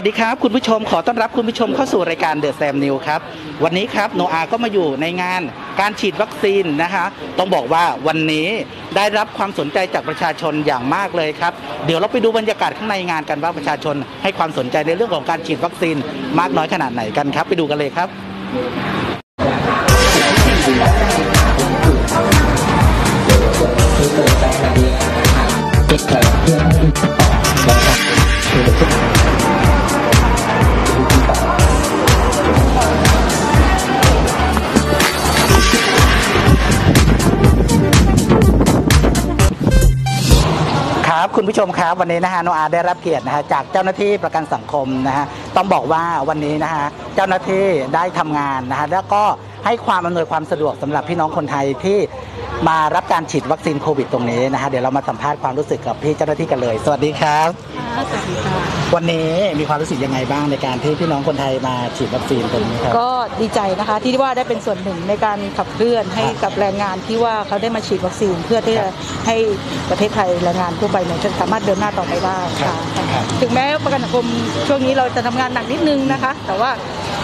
สดีครับ คุณผู้ชมขอต้อนรับคุณผู้ชมเข้าสู่รายการเดอะแซมนิวครับ วันนี้ครับโนอาก็มาอยู่ในงานการฉีดวัคซีนนะคะ ต้องบอกว่าวันนี้ได้รับความสนใจจากประชาชนอย่างมากเลยครับ เดี๋ยวเราไปดูบรรยากาศข้างในงานกันว่าประชาชน ให้ความสนใจในเรื่องของการฉีดวัคซีนมากน้อยขนาดไหนกันครับ ไปดูกันเลยครับ ครับคุณผู้ชมครับวันนี้นะฮะโนอาได้รับเกียรตินะฮะจากเจ้าหน้าที่ประกันสังคมนะฮะต้องบอกว่าวันนี้นะฮะเจ้าหน้าที่ได้ทำงานนะฮะแล้วก็ ให้ความอำนวยความสะดวกสำหรับพี่น้องคนไทยที่มารับการฉีดวัคซีนโควิดตรงนี้นะฮะเดี๋ยวเรามาสัมภาษณ์ความรู้สึกกับพี่เจ้าหน้าที่กันเลย สวัสดีครับสวัสดีค่ะวันนี้มีความรู้สึกยังไงบ้างในการที่พี่น้องคนไทยมาฉีดวัคซีนตรงนี้ครับก็ดีใจนะคะที่ว่าได้เป็นส่วนหนึ่งในการขับเคลื่อนให้กับแรงงานที่ว่าเขาได้มาฉีดวัคซีน เพื่อที่จะให้ประเทศไทยแรงงานทั่วไปเนี่ยจะสามารถเดินหน้าต่อไปได้ครัค่ะบครับถึงแม้ประกันสังคมช่วงนี้เราจะทำงานหนักนิดนึงนะคะ แต่ว่า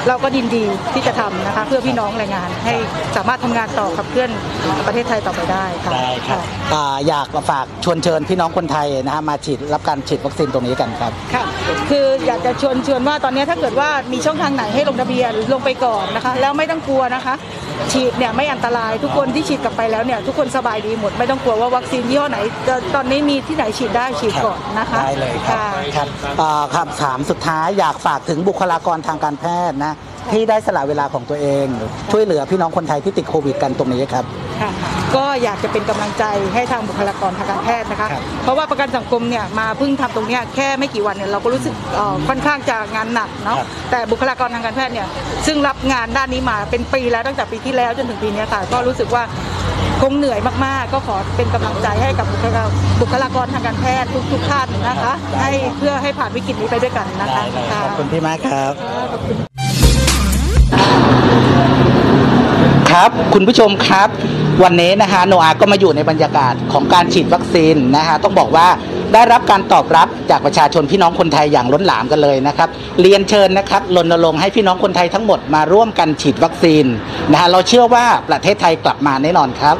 เราก็ยินดีที่จะทำนะคะ เพื่อพี่น้องแรงงานให้สามารถทำงานต่อขับเคลื่อนประเทศไทยต่อไปได้ค่ะได้ครับะอ่าอยากฝากชวนเชิญพี่น้องคนไทยนะฮะมาฉีดรับการฉีดวัคซีนตรงนี้กันครับ ค่ะ คืออยากจะชวนชวนว่าตอนนี้ถ้าเกิดว่ามีช่องทางไหนให้ลงทะเบียนลงไปก่อนนะคะ แล้วไม่ต้องกลัวนะคะ ฉีดเนี่ยไม่อันตรายทุกคนที่ฉีดกลับไปแล้วเนี่ยทุกคนสบายดีหมดไม่ต้องกลัวว่าวัคซีนยี่ห้อไหนจะตอนนี้มีที่ไหนฉีดได้ฉีดก่อนนะคะได้เลยครับค่ะ ครับอ่าคำถามสุดท้ายอยากฝากถึงบุคลากรทางการแพทย์นะ ที่ได้สละเวลาของตัวเอง ช่วยเหลือพี่น้องคนไทยที่ติดโควิดกันตรงนี้ครับ ค่ะก็อยากจะเป็นกำลังใจให้ทางบุคลากรทางการแพทย์นะคะ ครับ เพราะว่าประกันสังคมเนี่ยมาเพิ่งทำตรงเนี้ยแค่ไม่กี่วันเนี่ยเราก็รู้สึกเอ่อค่อนข้างจะงานหนักเนาะครับแต่บุคลากรทางการแพทย์เนี่ยซึ่งรับงานด้านนี้มาเป็นปีแล้วตั้งแต่ปีที่แล้วจนถึงปีเนี้ยค่ะ ก็รู้สึกว่าคงเหนื่อยมากๆ ก็ขอเป็นกำลังใจให้กับบุคลากรบุคลากรทางการแพทย์ทุกๆท่านนะคะ ให้เพื่อให้ผ่านวิกฤตนี้ไปด้วยกันนะคะได้เลยค่ะขอบคุณพี่มากครับขอบคุณ คุณผู้ชมครับ วันนี้นะฮะโนอาก็มาอยู่ในบรรยากาศของการฉีดวัคซีนนะฮะต้องบอกว่าได้รับการตอบรับจากประชาชนพี่น้องคนไทยอย่างล้นหลามกันเลยนะครับ เรียนเชิญนะครับรณรงค์ให้พี่น้องคนไทยทั้งหมดมาร่วมกันฉีดวัคซีนนะฮะเราเชื่อว่าประเทศไทยกลับมาแน่นอนครับ